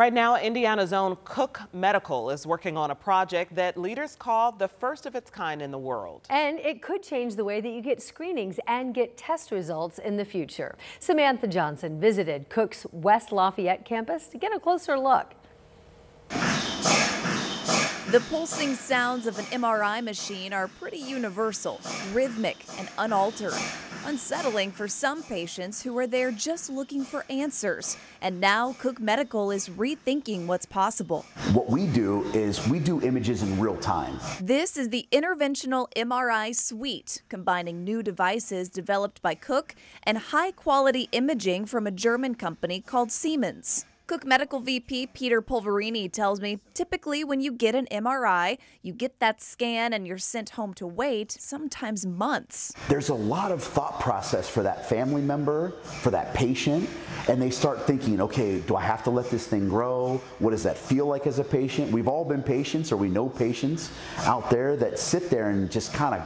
Right now, Indiana's own Cook Medical is working on a project that leaders call the first of its kind in the world. And it could change the way that you get screenings and get test results in the future. Samantha Johnson visited Cook's West Lafayette campus to get a closer look. The pulsing sounds of an MRI machine are pretty universal, rhythmic, and unaltered. Unsettling for some patients who are there just looking for answers. And now Cook Medical is rethinking what's possible. What we do is we do images in real time. This is the Interventional MRI Suite, combining new devices developed by Cook and high quality imaging from a German company called Siemens. Cook Medical VP Peter Polverini tells me typically when you get an MRI, you get that scan and you're sent home to wait, sometimes months. There's a lot of thought process for that family member, for that patient, and they start thinking, okay, do I have to let this thing grow? What does that feel like as a patient? We've all been patients or we know patients out there that sit there and just kind of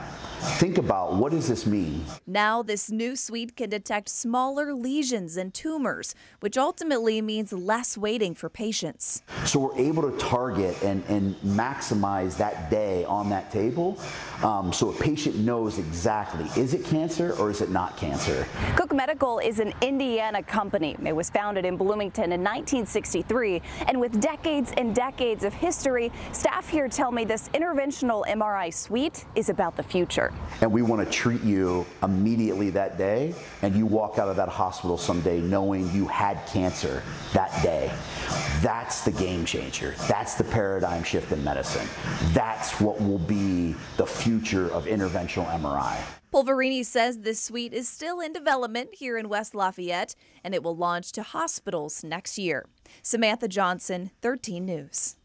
Think about what does this mean? Now this new suite can detect smaller lesions and tumors, which ultimately means less waiting for patients. So we're able to target and, and maximize that day on that table um, so a patient knows exactly, is it cancer or is it not cancer? Cook Medical is an Indiana company. It was founded in Bloomington in 1963 and with decades and decades of history, staff here tell me this interventional MRI suite is about the future. And we want to treat you immediately that day, and you walk out of that hospital someday knowing you had cancer that day. That's the game changer. That's the paradigm shift in medicine. That's what will be the future of interventional MRI. Polverini says this suite is still in development here in West Lafayette, and it will launch to hospitals next year. Samantha Johnson, 13 News.